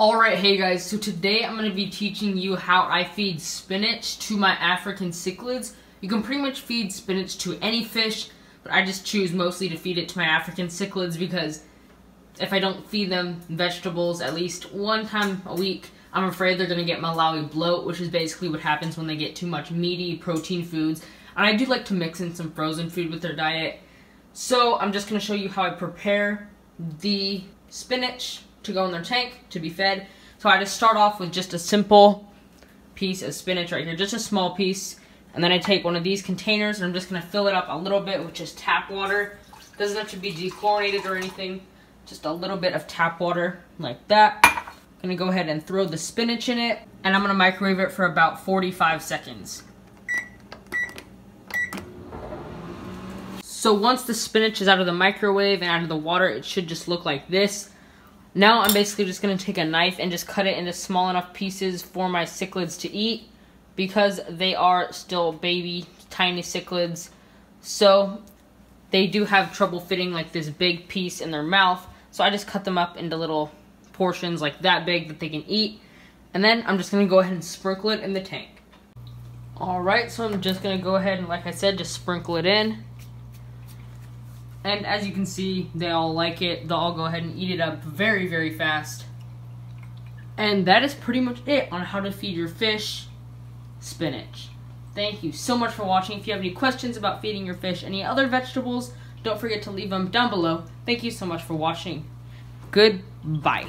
Alright, hey guys, so today I'm going to be teaching you how I feed spinach to my African cichlids. You can pretty much feed spinach to any fish, but I just choose mostly to feed it to my African cichlids because if I don't feed them vegetables at least one time a week, I'm afraid they're going to get Malawi bloat, which is basically what happens when they get too much meaty protein foods. And I do like to mix in some frozen food with their diet. So I'm just going to show you how I prepare the spinach to go in their tank to be fed. So I just start off with just a simple piece of spinach right here, just a small piece. And then I take one of these containers and I'm just gonna fill it up a little bit with just tap water. Doesn't have to be dechlorinated or anything. Just a little bit of tap water like that. I'm gonna go ahead and throw the spinach in it and I'm gonna microwave it for about 45 seconds. So once the spinach is out of the microwave and out of the water, it should just look like this. Now I'm basically just going to take a knife and just cut it into small enough pieces for my cichlids to eat because they are still baby, tiny cichlids. So they do have trouble fitting like this big piece in their mouth. So I just cut them up into little portions like that big that they can eat. And then I'm just going to go ahead and sprinkle it in the tank. Alright, so I'm just going to go ahead and like I said, just sprinkle it in. And as you can see, they all like it. They'll all go ahead and eat it up very, very fast. And that is pretty much it on how to feed your fish spinach. Thank you so much for watching. If you have any questions about feeding your fish any other vegetables, don't forget to leave them down below. Thank you so much for watching. Goodbye.